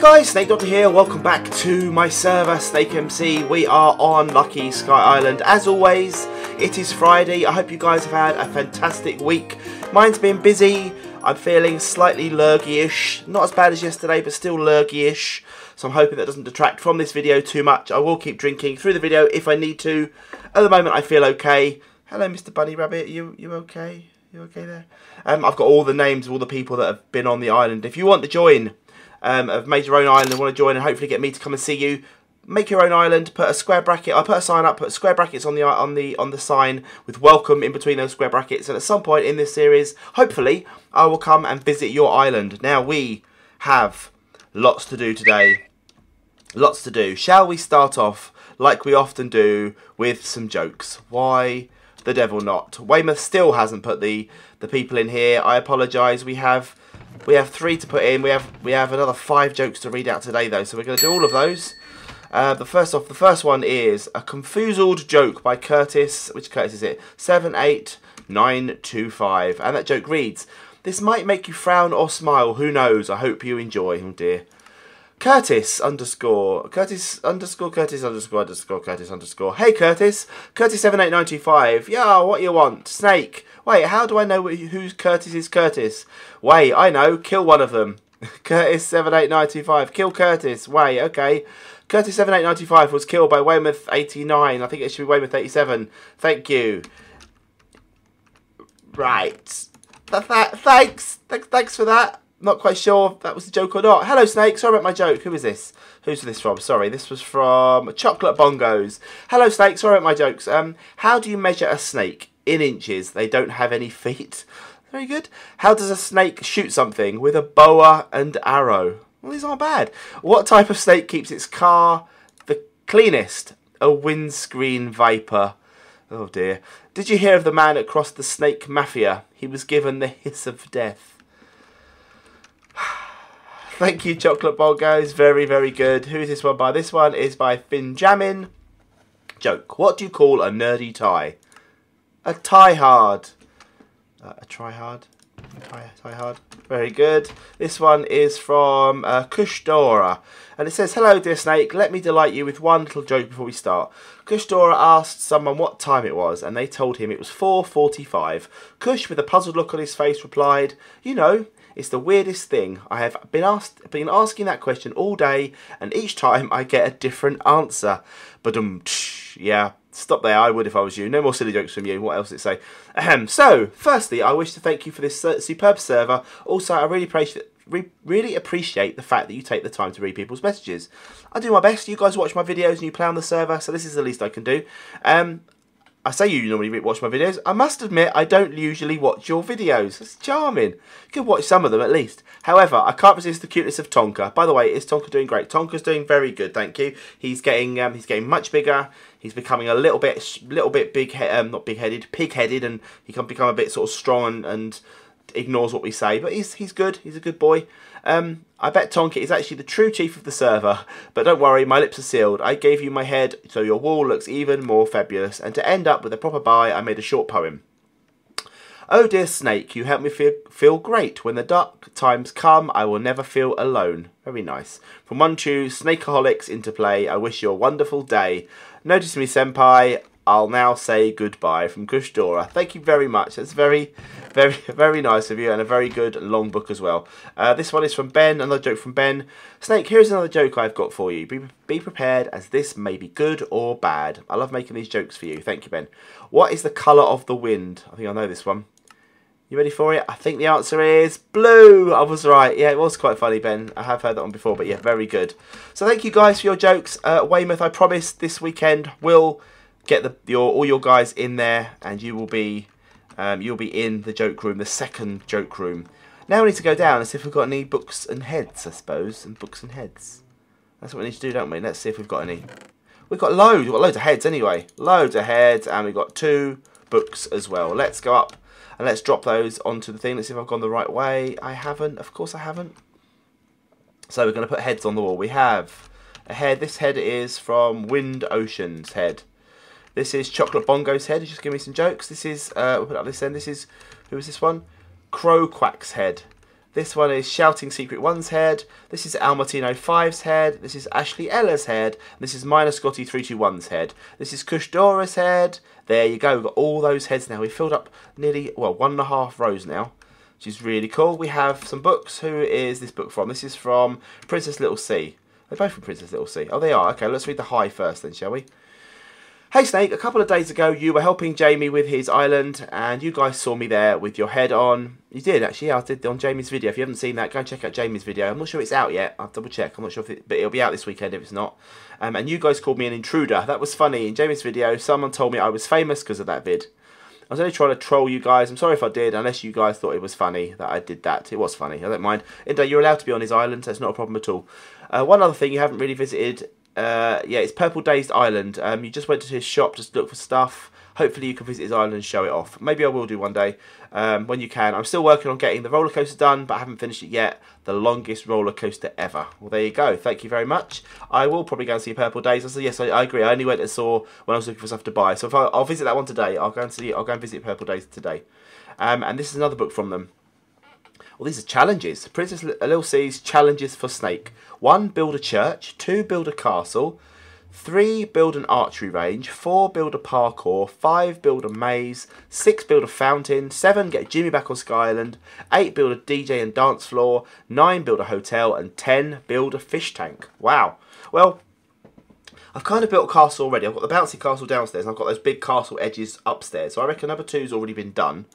guys, Snake Doctor here. Welcome back to my server, Snake MC. We are on Lucky Sky Island. As always, it is Friday. I hope you guys have had a fantastic week. Mine's been busy. I'm feeling slightly lurgy-ish. Not as bad as yesterday, but still lurgy-ish. So I'm hoping that doesn't detract from this video too much. I will keep drinking through the video if I need to. At the moment, I feel okay. Hello, Mr. Bunny Rabbit. You you okay? You okay there? Um, I've got all the names of all the people that have been on the island. If you want to join um, have made your own island and want to join and hopefully get me to come and see you, make your own island. Put a square bracket. I put a sign up. Put square brackets on the on the on the sign with welcome in between those square brackets. And at some point in this series, hopefully, I will come and visit your island. Now we have lots to do today. Lots to do. Shall we start off like we often do with some jokes? Why the devil not? Weymouth still hasn't put the the people in here. I apologise. We have we have three to put in. We have we have another five jokes to read out today, though. So we're going to do all of those. Uh, the first off, the first one is a confused joke by Curtis. Which Curtis is it? Seven eight nine two five. And that joke reads: "This might make you frown or smile. Who knows? I hope you enjoy." Oh dear. Curtis underscore Curtis underscore Curtis underscore underscore Curtis underscore. Hey Curtis, Curtis seven eight nine two five. Yeah, what you want? Snake. Wait, how do I know who's Curtis is Curtis? Wait, I know. Kill one of them. Curtis seven eight nine two five. Kill Curtis. Wait, okay. Curtis seven eight ninety five was killed by Weymouth eighty nine. I think it should be Weymouth eighty seven. Thank you. Right. Th th thanks. Th thanks for that. Not quite sure if that was a joke or not. Hello, Snake. Sorry about my joke. Who is this? Who's this from? Sorry, this was from Chocolate Bongos. Hello, Snake. Sorry about my jokes. Um, how do you measure a snake in inches? They don't have any feet. Very good. How does a snake shoot something with a boa and arrow? Well, these aren't bad. What type of snake keeps its car the cleanest? A windscreen viper. Oh dear. Did you hear of the man that crossed the snake mafia? He was given the hiss of death. Thank you, Chocolate Bongos. Very, very good. Who is this one by? This one is by Finjamin. Joke. What do you call a nerdy tie? A tie hard. Uh, a try hard. Tie, hard. Very good. This one is from uh, Kushdora. And it says, Hello, dear snake. Let me delight you with one little joke before we start. Kushdora asked someone what time it was, and they told him it was 4.45. Kush, with a puzzled look on his face, replied, You know, it's the weirdest thing. I have been asked, been asking that question all day, and each time I get a different answer. But um, yeah, stop there. I would if I was you. No more silly jokes from you. What else did it say? Ahem. So, firstly, I wish to thank you for this superb server. Also, I really appreciate really appreciate the fact that you take the time to read people's messages. I do my best. You guys watch my videos and you play on the server, so this is the least I can do. Um, I say you normally watch my videos. I must admit, I don't usually watch your videos. It's charming. You can watch some of them at least. However, I can't resist the cuteness of Tonka. By the way, is Tonka doing great? Tonka's doing very good, thank you. He's getting um, he's getting much bigger. He's becoming a little bit little bit big, um, not big headed, pig headed, and he can become a bit sort of strong and, and ignores what we say. But he's he's good. He's a good boy. Um, I bet Tonka is actually the true chief of the server, but don't worry, my lips are sealed. I gave you my head, so your wall looks even more fabulous. And to end up with a proper bye, I made a short poem. Oh dear snake, you help me feel, feel great. When the dark times come, I will never feel alone. Very nice. From one two Snakeaholics into play, I wish you a wonderful day. Notice me, senpai, I'll now say goodbye from Kushdora. Thank you very much. That's very, very, very nice of you and a very good long book as well. Uh, this one is from Ben, another joke from Ben. Snake, here's another joke I've got for you. Be, be prepared as this may be good or bad. I love making these jokes for you. Thank you, Ben. What is the colour of the wind? I think I know this one. You ready for it? I think the answer is blue. I was right. Yeah, it was quite funny, Ben. I have heard that one before, but yeah, very good. So thank you guys for your jokes. Uh, Weymouth, I promise this weekend we'll get the your all your guys in there, and you will be um, you'll be in the joke room, the second joke room. Now we need to go down and see if we've got any books and heads, I suppose, and books and heads. That's what we need to do, don't we? Let's see if we've got any. We've got loads. We've got loads of heads anyway. Loads of heads, and we've got two books as well. Let's go up and let's drop those onto the thing. Let's see if I've gone the right way. I haven't. Of course I haven't. So we're going to put heads on the wall. We have a head. This head is from Wind Ocean's head. This is Chocolate Bongo's head. Just giving me some jokes. This is, uh, we'll put up this end. This is, who is this one? Crow Quack's head. This one is Shouting Secret One's head. This is Almartino 5's head. This is Ashley Ella's head. This is Minor Scotty 321's head. This is Kush Dora's head. There you go. We've got all those heads now. We've filled up nearly, well, one and a half rows now, which is really cool. We have some books. Who is this book from? This is from Princess Little C. They're both from Princess Little C. Oh, they are. Okay, let's read the high first then, shall we? Hey Snake, a couple of days ago you were helping Jamie with his island and you guys saw me there with your head on. You did actually, I did on Jamie's video. If you haven't seen that, go and check out Jamie's video. I'm not sure it's out yet. I'll double check. I'm not sure if it, but it'll be out this weekend if it's not. Um, and you guys called me an intruder. That was funny. In Jamie's video, someone told me I was famous because of that vid. I was only trying to troll you guys. I'm sorry if I did, unless you guys thought it was funny that I did that. It was funny. I don't mind. Indo, you're allowed to be on his island, so it's not a problem at all. Uh, one other thing you haven't really visited uh, yeah, it's Purple Days Island. Um, you just went to his shop just to look for stuff. Hopefully you can visit his island and show it off. Maybe I will do one day um, when you can. I'm still working on getting the roller coaster done, but I haven't finished it yet. The longest roller coaster ever. Well, there you go. Thank you very much. I will probably go and see Purple Days. I said yes, I, I, agree. I only went and saw when I was looking for stuff to buy. So if I, will visit that one today. I'll go and see. I'll go and visit Purple Days today. Um, and this is another book from them. Well, these are challenges. Princess Little C's challenges for Snake. One, build a church. Two, build a castle. Three, build an archery range. Four, build a parkour. Five, build a maze. Six, build a fountain. Seven, get Jimmy back on Sky Island. Eight, build a DJ and dance floor. Nine, build a hotel. And ten, build a fish tank. Wow. Well, I've kind of built a castle already. I've got the bouncy castle downstairs. And I've got those big castle edges upstairs. So I reckon number two's already been done.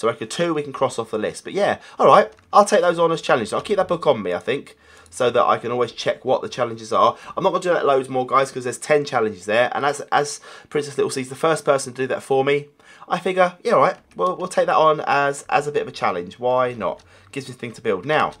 So reckon two we can cross off the list. But yeah, all right, I'll take those on as challenges. I'll keep that book on me, I think, so that I can always check what the challenges are. I'm not going to do that loads more, guys, because there's 10 challenges there. And as, as Princess Little C's the first person to do that for me, I figure, yeah, all right, we'll, we'll take that on as, as a bit of a challenge. Why not? Gives me a thing to build. Now,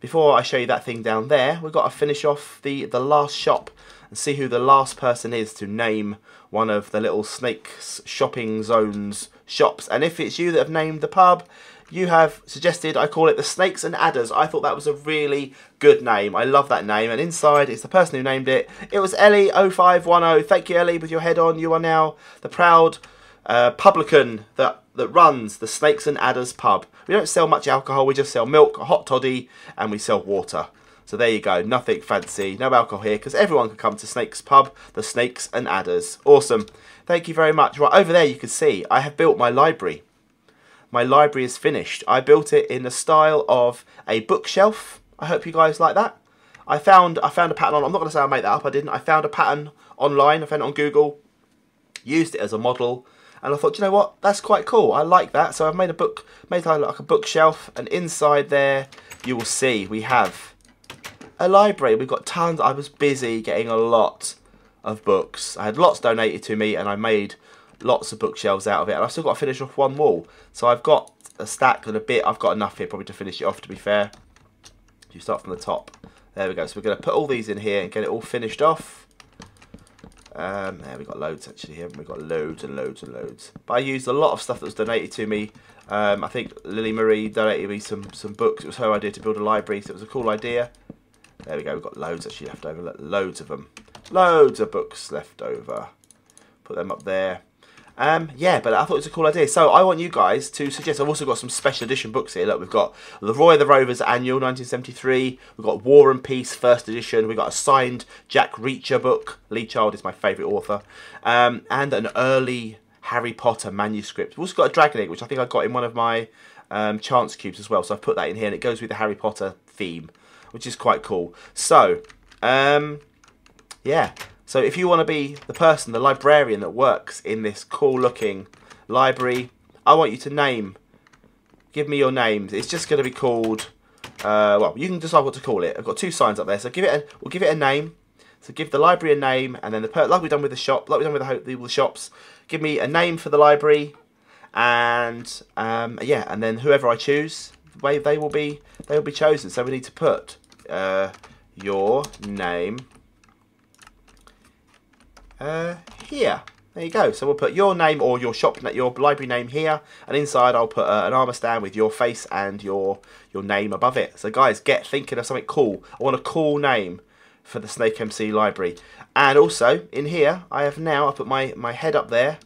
before I show you that thing down there, we've got to finish off the, the last shop and see who the last person is to name one of the little snakes shopping zones shops. And if it's you that have named the pub, you have suggested I call it the Snakes and Adders. I thought that was a really good name. I love that name. And inside it's the person who named it. It was Ellie0510. Thank you, Ellie, with your head on. You are now the proud uh, publican that that runs the Snakes and Adders pub. We don't sell much alcohol. We just sell milk, a hot toddy, and we sell water. So there you go, nothing fancy, no alcohol here, because everyone can come to Snake's Pub, the Snakes and Adders. Awesome. Thank you very much. Right, over there you can see, I have built my library. My library is finished. I built it in the style of a bookshelf. I hope you guys like that. I found I found a pattern on, I'm not going to say I made that up, I didn't. I found a pattern online, I found it on Google, used it as a model, and I thought, you know what, that's quite cool. I like that. So I've made a book, made like a bookshelf, and inside there you will see we have a library. We've got tons. I was busy getting a lot of books. I had lots donated to me and I made lots of bookshelves out of it. And I've still got to finish off one wall. So I've got a stack and a bit. I've got enough here probably to finish it off to be fair. You start from the top. There we go. So we're going to put all these in here and get it all finished off. Um, there we got loads actually here. We've got loads and loads and loads. But I used a lot of stuff that was donated to me. Um, I think Lily Marie donated me some, some books. It was her idea to build a library, so it was a cool idea. There we go, we've got loads actually left over, loads of them. Loads of books left over. Put them up there. Um, yeah, but I thought it was a cool idea. So I want you guys to suggest. I've also got some special edition books here. Look, we've got the Roy of the Rovers Annual 1973. We've got War and Peace First Edition. We've got a signed Jack Reacher book. Lee Child is my favourite author. Um, and an early Harry Potter manuscript. We've also got a Dragon Egg, which I think I got in one of my um, Chance Cubes as well. So I've put that in here and it goes with the Harry Potter theme which is quite cool. So, um, yeah. So if you want to be the person, the librarian that works in this cool looking library, I want you to name, give me your names. It's just going to be called, uh, well, you can decide what to call it. I've got two signs up there. So give it, a, we'll give it a name. So give the library a name, and then the like we've done with the shop, like we've done with the, the shops. Give me a name for the library, and um, yeah, and then whoever I choose, way they will be they will be chosen. So we need to put uh, your name uh, here. There you go. So we'll put your name or your shop, your library name here, and inside I'll put uh, an armour stand with your face and your your name above it. So guys, get thinking of something cool. I want a cool name for the Snake MC library. And also in here, I have now I put my my head up there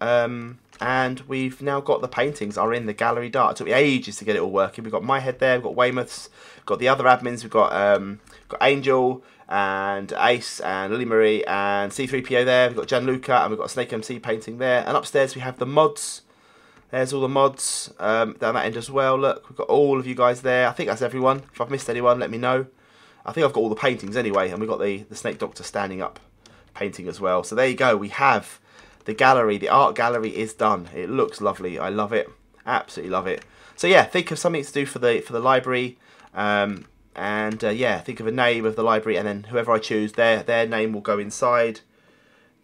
Um, and we've now got the paintings are in the gallery dark. It took me ages to get it all working. We've got my head there, we've got Weymouth's, we've got the other admins, we've got um, got Angel and Ace and Lily Marie and C3PO there. We've got Gianluca and we've got Snake MC painting there. And upstairs we have the mods. There's all the mods um, down that end as well. Look, we've got all of you guys there. I think that's everyone. If I've missed anyone, let me know. I think I've got all the paintings anyway, and we've got the, the Snake Doctor standing up painting as well. So there you go. We have the gallery, the art gallery is done. It looks lovely. I love it. Absolutely love it. So yeah, think of something to do for the for the library. Um, and uh, yeah, think of a name of the library, and then whoever I choose, their their name will go inside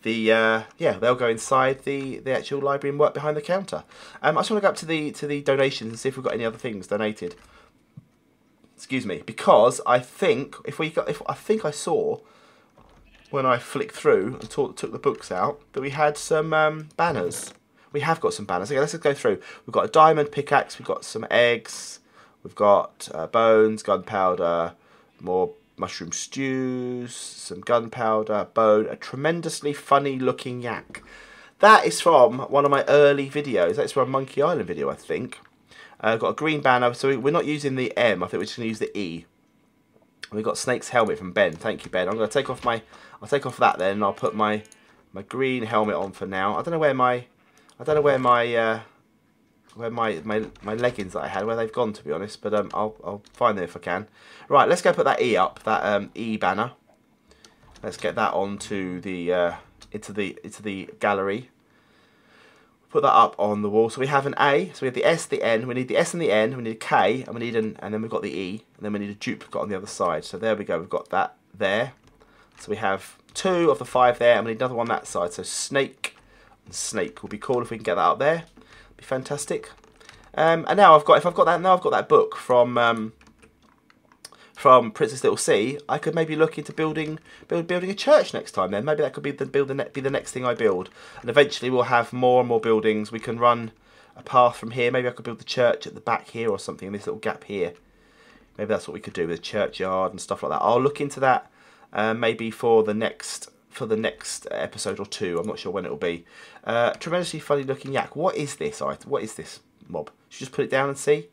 the uh, yeah they'll go inside the the actual library and work behind the counter. Um, I just want to go up to the to the donations and see if we've got any other things donated. Excuse me, because I think if we got if I think I saw when I flicked through and took the books out that we had some um, banners. We have got some banners. Okay, let's just go through. We've got a diamond pickaxe. We've got some eggs. We've got uh, bones, gunpowder, more mushroom stews, some gunpowder, bone, a tremendously funny looking yak. That is from one of my early videos. That's from a Monkey Island video, I think. Uh, got a green banner, so we're not using the M. I think we're just going to use the E. We've got Snake's helmet from Ben. Thank you, Ben. I'm going to take off my I'll take off that then and I'll put my my green helmet on for now. I don't know where my I don't know where my uh, where my, my my leggings that I had where they've gone to be honest, but um I'll I'll find them if I can. Right, let's go put that E up, that um E banner. Let's get that onto the uh, into the into the gallery. Put that up on the wall. So we have an A, so we have the S, the N, we need the S and the N, we need a K, and we need an and then we've got the E, and then we need a duplicate on the other side. So there we go, we've got that there. So we have two of the five there, and we need another one that side. So snake and snake will be cool if we can get that up there. Be fantastic. Um, and now I've got, if I've got that, now I've got that book from um, from Princess Little C. I could maybe look into building build, building a church next time. Then maybe that could be the build the be the next thing I build, and eventually we'll have more and more buildings. We can run a path from here. Maybe I could build the church at the back here or something. In this little gap here. Maybe that's what we could do with a churchyard and stuff like that. I'll look into that uh, maybe for the next for the next episode or two. I'm not sure when it'll be. Uh, tremendously funny looking yak. What is this? What is this mob? Should just put it down and see?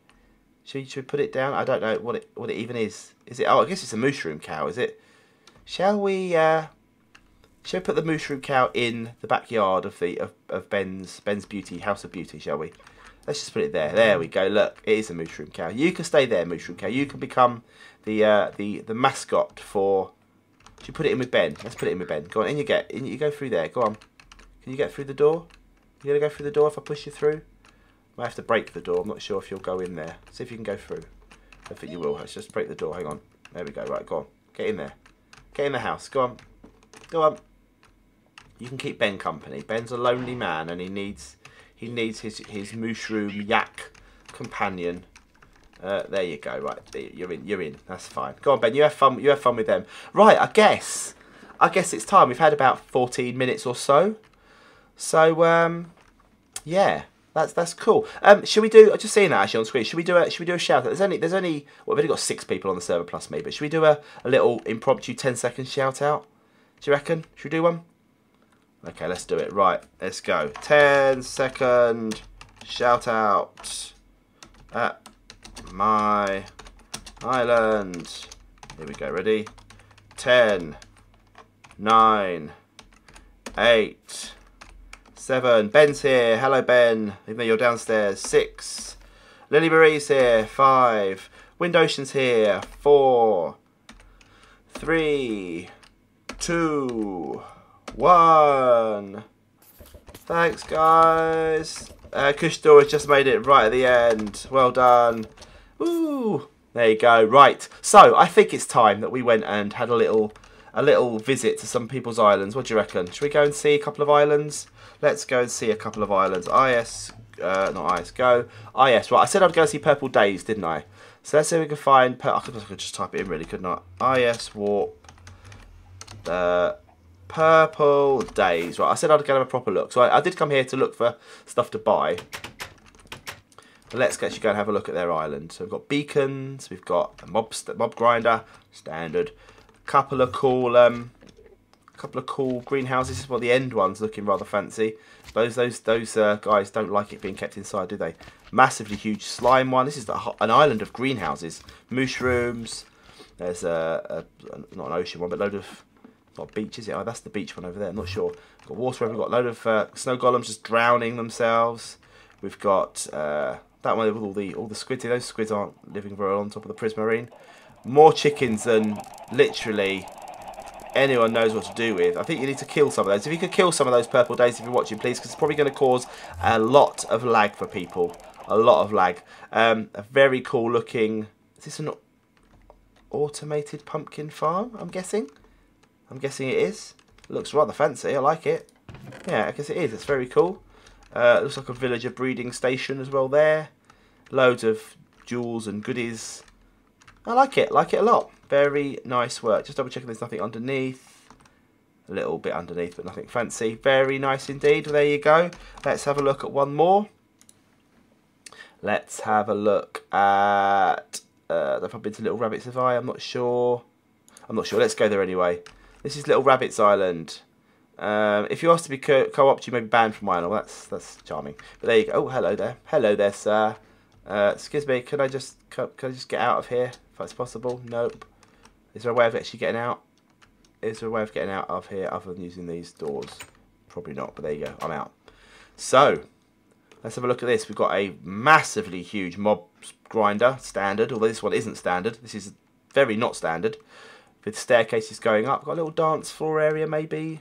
Should we, should we put it down? I don't know what it what it even is. Is it? Oh, I guess it's a mushroom cow. Is it? Shall we? Uh, shall we put the mushroom cow in the backyard of the of, of Ben's Ben's Beauty House of Beauty? Shall we? Let's just put it there. There we go. Look, it is a mushroom cow. You can stay there, mushroom cow. You can become the uh, the the mascot for should you put it in with Ben? Let's put it in with Ben. Go on, in you get. In you go through there. Go on. Can you get through the door? You gonna go through the door if I push you through? I have to break the door. I'm not sure if you'll go in there. See if you can go through. I think you will. Let's just break the door. Hang on. There we go. Right, go on. Get in there. Get in the house. Go on. Go on. You can keep Ben company. Ben's a lonely man and he needs he needs his his mushroom yak companion uh, there you go. Right, you're in. You're in. That's fine. Go on, Ben. You have fun. You have fun with them. Right. I guess. I guess it's time. We've had about 14 minutes or so. So um, yeah, that's that's cool. Um, should we do? I just seeing that actually on screen. Should we do a Should we do a shout out? There's only There's only well, we've only got six people on the server plus me. But should we do a, a little impromptu 10 second shout out? Do you reckon? Should we do one? Okay, let's do it. Right, let's go. 10 second shout out. Uh, my island. Here we go, ready? 10, 9, 8, 7. Ben's here. Hello, Ben. Even though you're downstairs. 6. Lily Marie's here. 5. Wind Ocean's here. 4, 3, 2, 1. Thanks, guys. Uh, has just made it right at the end. Well done. Ooh, there you go. Right. So I think it's time that we went and had a little a little visit to some people's islands. What do you reckon? Should we go and see a couple of islands? Let's go and see a couple of islands. IS, uh, not IS, go. IS, right. I said I'd go see Purple Days, didn't I? So let's see if we can find. I could, I could just type it in, really, couldn't I? IS Warp. Uh, Purple Days. Right, I said I'd go have a proper look. So I, I did come here to look for stuff to buy. Let's actually go and have a look at their island. So we've got beacons, we've got a mob, mob grinder, standard. Couple of cool, um, couple of cool greenhouses. Well, the end one's looking rather fancy. Those those those uh, guys don't like it being kept inside, do they? Massively huge slime one. This is the, an island of greenhouses. Mushrooms. There's a, a, not an ocean one, but load of not a beach, is it? Oh, that's the beach one over there. I'm not sure. We've got water. We've got a load of uh, snow golems just drowning themselves. We've got uh, that one with all the all the squids. Those squids aren't living very well on top of the prismarine. More chickens than literally anyone knows what to do with. I think you need to kill some of those. If you could kill some of those purple days if you're watching, please, because it's probably going to cause a lot of lag for people. A lot of lag. Um, a very cool looking... Is this an automated pumpkin farm, I'm guessing? I'm guessing it is. It looks rather fancy. I like it. Yeah, I guess it is. It's very cool. Uh, looks like a villager breeding station as well there. Loads of jewels and goodies. I like it. Like it a lot. Very nice work. Just double checking there's nothing underneath. A little bit underneath, but nothing fancy. Very nice indeed. There you go. Let's have a look at one more. Let's have a look at... Uh, I've been to Little Rabbits, have I? I'm not sure. I'm not sure. Let's go there anyway. This is Little Rabbits Island. Um, if you ask to be co-opted, you may be banned from Island. Well, that's that's charming. But there you go. Oh, hello there. Hello there, sir. Uh, excuse me. Can I just can, I just get out of here if that's possible? Nope. Is there a way of actually getting out? Is there a way of getting out of here other than using these doors? Probably not. But there you go. I'm out. So let's have a look at this. We've got a massively huge mob grinder standard. Although this one isn't standard. This is very not standard. With staircases going up. Got a little dance floor area maybe.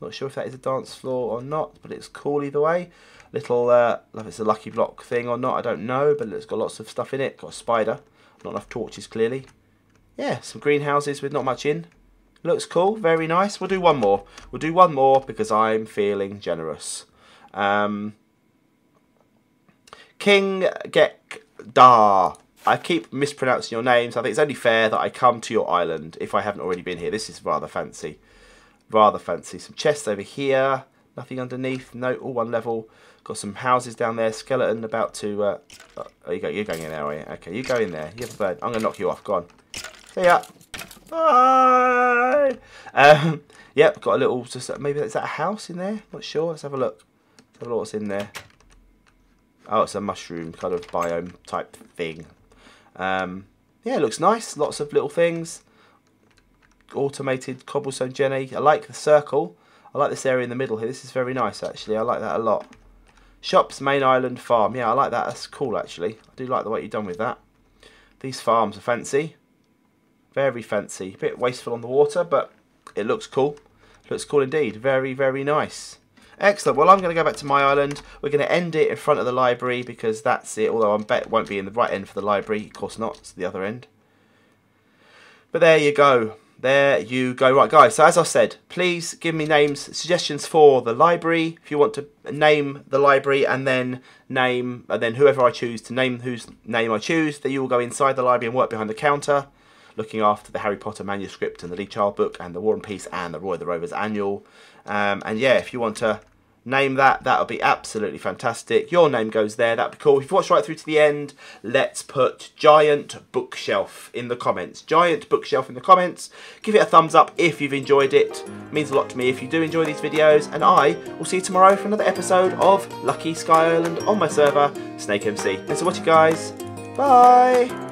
Not sure if that is a dance floor or not, but it's cool either way. Little, uh, if it's a lucky block thing or not, I don't know, but it's got lots of stuff in it. Got a spider, not enough torches clearly. Yeah, some greenhouses with not much in. Looks cool, very nice. We'll do one more. We'll do one more because I'm feeling generous. Um, King Gekdar. I keep mispronouncing your names. I think it's only fair that I come to your island if I haven't already been here. This is rather fancy rather fancy. Some chests over here, nothing underneath, no, all one level. Got some houses down there, skeleton about to, uh, oh, you go, you're going in there, are you? Okay, you go in there, you have a bird. I'm going to knock you off, go on. See ya. Bye. Um, yep, got a little, just maybe is that a house in there? Not sure, let's have a look. Let's have a look what's in there. Oh, it's a mushroom kind of biome type thing. Um, yeah, it looks nice. Lots of little things automated cobblestone jenny. I like the circle. I like this area in the middle here. This is very nice actually. I like that a lot. Shops, main island, farm. Yeah, I like that. That's cool actually. I do like the way you've done with that. These farms are fancy. Very fancy. A bit wasteful on the water, but it looks cool. Looks cool indeed. Very, very nice. Excellent. Well, I'm going to go back to my island. We're going to end it in front of the library because that's it. Although I bet it won't be in the right end for the library. Of course not. It's the other end. But there you go. There you go. Right, guys, so as I said, please give me names, suggestions for the library. If you want to name the library and then name, and then whoever I choose to name whose name I choose, then you will go inside the library and work behind the counter, looking after the Harry Potter manuscript and the Lee Child book and the War and Peace and the Roy the Rovers annual. Um, and yeah, if you want to name that. That would be absolutely fantastic. Your name goes there. That'd be cool. If you've watched right through to the end, let's put Giant Bookshelf in the comments. Giant Bookshelf in the comments. Give it a thumbs up if you've enjoyed it. it means a lot to me if you do enjoy these videos. And I will see you tomorrow for another episode of Lucky Sky Island on my server, Snake MC. Thanks for watching, guys. Bye.